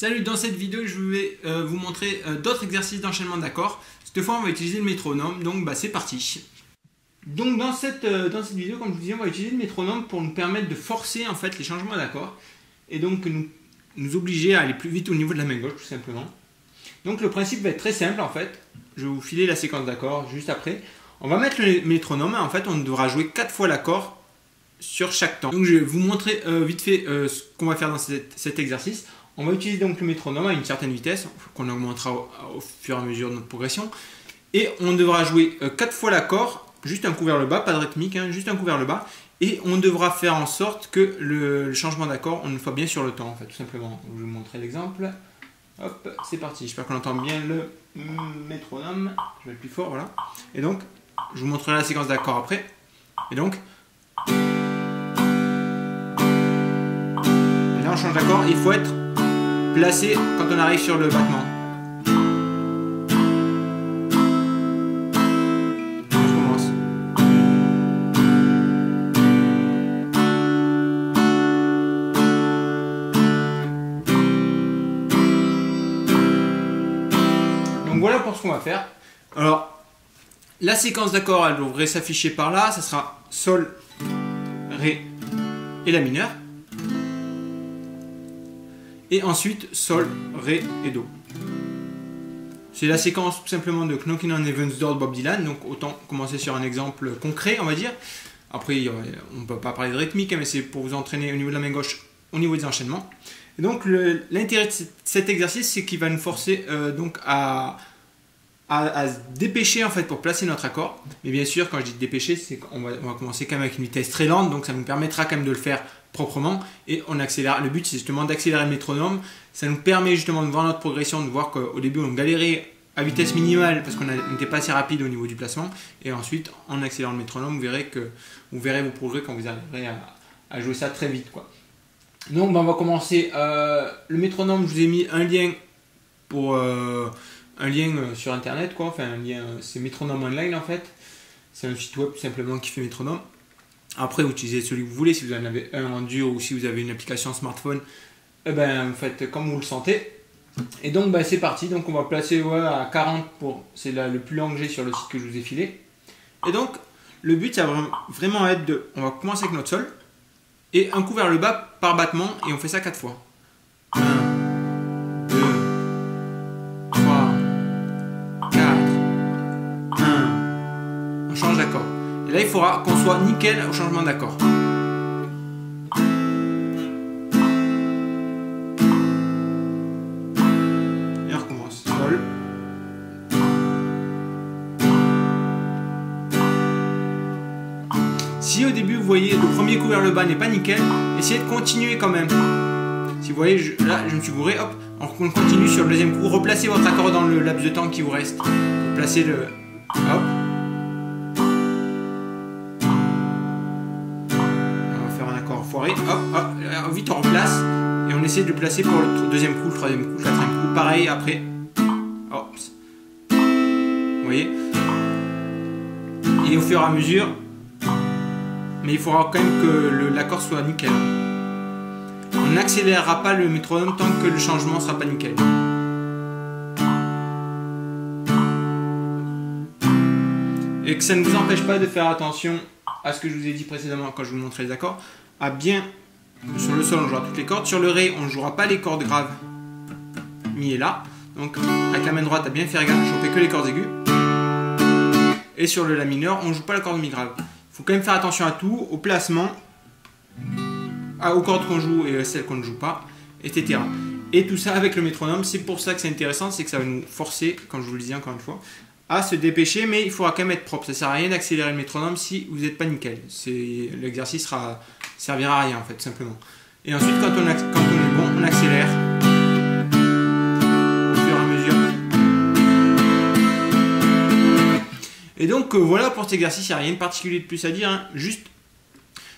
Salut, dans cette vidéo, je vais euh, vous montrer euh, d'autres exercices d'enchaînement d'accords. Cette fois, on va utiliser le métronome, donc bah, c'est parti. Donc dans cette, euh, dans cette vidéo, comme je vous disais, on va utiliser le métronome pour nous permettre de forcer en fait les changements d'accords et donc nous, nous obliger à aller plus vite au niveau de la main gauche tout simplement. Donc le principe va être très simple en fait. Je vais vous filer la séquence d'accords juste après. On va mettre le métronome et en fait on devra jouer 4 fois l'accord sur chaque temps. Donc je vais vous montrer vite fait ce qu'on va faire dans cet exercice. On va utiliser donc le métronome à une certaine vitesse, qu'on augmentera au, fur et à mesure de notre progression. Et on devra jouer 4 euh, fois l'accord, juste un coup vers le bas, pas de rythmique, hein, juste un coup vers le bas. Et on devra faire en sorte que le, changement d'accord, on soit bien sur le temps, en tout simplement. je vais vous montrer l'exemple. Hop, c'est parti. J'espère qu'on entend bien le métronome. Je vais être plus fort, voilà. Et donc, je vous montrerai la séquence d'accords après. Et donc, là on change d'accord. Il faut être placé quand on arrive sur le battement. Je commence. Donc voilà pour ce qu'on va faire. Alors, la séquence d'accords, elle devrait s'afficher par là. Ça sera Sol, Ré et La mineur et ensuite Sol, Ré et Do. C'est la séquence tout simplement de Knockin' on Heaven's Door de Bob Dylan, donc autant commencer sur un exemple concret, on va dire. Après, on ne peut pas parler de rythmique, hein, mais c'est pour vous entraîner au niveau de la main gauche, au niveau des enchaînements. Et donc, l'intérêt de cet exercice, c'est qu'il va nous forcer euh, donc à, à, se dépêcher en fait pour placer notre accord. Mais bien sûr, quand je dis dépêcher, c'est qu'on va, on va commencer quand même avec une vitesse très lente, donc ça nous permettra quand même de le faire proprement et on accélère. Le but c'est justement d'accélérer le métronome. Ça nous permet justement de voir notre progression, de voir qu'au début on galérait à vitesse minimale parce qu'on n'était pas assez rapide au niveau du placement et ensuite en accélérant le métronome vous verrez que vous verrez vos progrès quand vous arriverez à, jouer ça très vite quoi. Donc ben, on va commencer. Euh, le métronome, je vous ai mis un lien pour euh, un lien euh, sur internet quoi. Enfin un lien, c'est métronome online en fait. C'est un site web simplement qui fait métronome. Après, vous utilisez celui que vous voulez. Si vous en avez un en dur ou si vous avez une application smartphone, eh ben, faites comme vous le sentez. Et donc, ben, c'est parti. Donc, on va placer à 40 pour. C'est le plus long que j'ai sur le site que je vous ai filé. Et donc, le but, ça va vraiment être de. On va commencer avec notre sol. Et un coup vers le bas par battement. Et on fait ça 4 fois. 1, il faudra qu'on soit nickel au changement d'accord. Et on recommence. Sol. Si au début vous voyez le premier coup vers le bas n'est pas nickel, essayez de continuer quand même. Si vous voyez, là je me suis bourré, hop, on continue sur le deuxième coup. Replacez votre accord dans le laps de temps qui vous reste. Placez le. Hop. Foiré, hop, hop, vite on replace et on essaie de le placer pour le deuxième coup, le troisième coup, le quatrième coup, pareil après. Vous voyez? Et au fur et à mesure, mais il faudra quand même que l'accord soit nickel. On n'accélérera pas le métronome tant que le changement sera pas nickel. Et que ça ne vous empêche pas de faire attention à ce que je vous ai dit précédemment quand je vous montrais les accords, à bien. Sur le sol, on jouera toutes les cordes. Sur le Ré, on ne jouera pas les cordes graves. Mi et La. Donc, avec la main droite, à bien faire gaffe, fais que les cordes aiguës. Et sur le La mineur, on ne joue pas la corde Mi grave. Faut quand même faire attention à tout, au placement, aux cordes qu'on joue et celles qu'on ne joue pas, etc. Et tout ça avec le métronome, c'est pour ça que c'est intéressant, c'est que ça va nous forcer, comme je vous le disais encore une fois, à se dépêcher, mais il faudra quand même être propre. Ça sert à rien d'accélérer le métronome si vous n'êtes pas nickel. L'exercice sera servira à rien en fait, simplement. Et ensuite, quand on, est bon, on accélère au fur et à mesure. Et donc euh, voilà pour cet exercice, il n'y a rien de particulier de plus à dire, hein. juste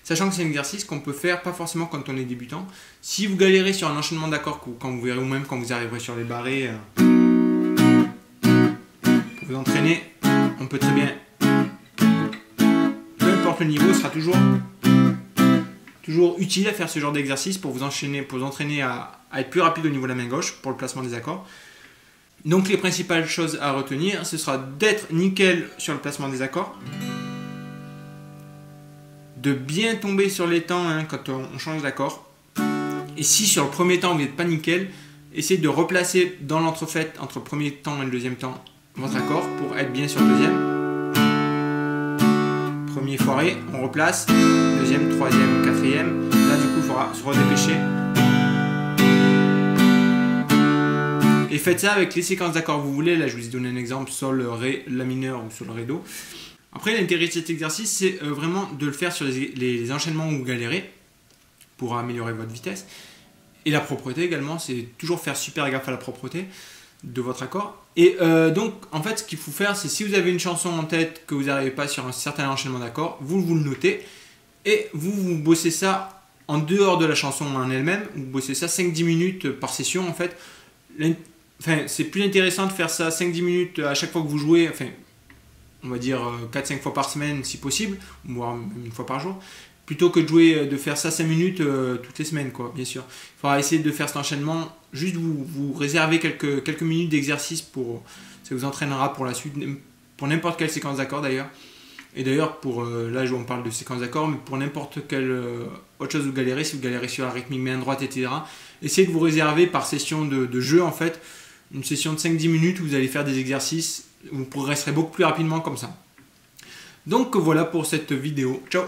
sachant que c'est un exercice qu'on peut faire pas forcément quand on est débutant. Si vous galérez sur un enchaînement d'accords, quand vous verrez ou même quand vous arriverez sur les barrés, euh, pour vous entraîner, on peut très bien, peu importe le niveau, sera toujours toujours utile à faire ce genre d'exercice pour vous enchaîner, pour vous entraîner à, être plus rapide au niveau de la main gauche pour le placement des accords. Donc les principales choses à retenir, ce sera d'être nickel sur le placement des accords, de bien tomber sur les temps hein, quand on change d'accord. Et si sur le premier temps vous n'êtes pas nickel, essayez de replacer dans l'entrefaite entre le premier temps et le deuxième temps votre accord pour être bien sur le deuxième. Premier foiré, on replace, deuxième, troisième. Se redépêcher. Et faites ça avec les séquences d'accords que vous voulez. Là je vous ai donné un exemple, sol, ré, la mineur ou sol, ré, do. Après, l'intérêt de cet exercice, c'est euh, vraiment de le faire sur les, enchaînements où vous galérez pour améliorer votre vitesse. Et la propreté également, c'est toujours faire super gaffe à la propreté de votre accord. Et euh, donc, en fait, ce qu'il faut faire, c'est si vous avez une chanson en tête que vous n'arrivez pas sur un certain enchaînement d'accords, vous vous le notez et vous, vous bossez ça en dehors de la chanson en elle-même. Vous bossez ça 5-10 minutes par session, en fait. Enfin, c'est plus intéressant de faire ça 5-10 minutes à chaque fois que vous jouez. Enfin, on va dire 4-5 euh, fois par semaine si possible, voire une fois par jour, plutôt que de jouer, euh, de faire ça 5 minutes euh, toutes les semaines, quoi, bien sûr. Il faudra essayer de faire cet enchaînement, juste vous, vous réserver quelques, quelques minutes d'exercice pour, ça vous entraînera pour la suite, pour n'importe quelle séquence d'accords d'ailleurs. Et d'ailleurs, pour là, on parle de séquence d'accords, mais pour n'importe quelle autre chose vous galérez, si vous galérez sur la rythmique main droite, etc., essayez de vous réserver par session de, de jeu, en fait, une session de 5-10 minutes où vous allez faire des exercices vous progresserez beaucoup plus rapidement comme ça. Donc voilà pour cette vidéo. Ciao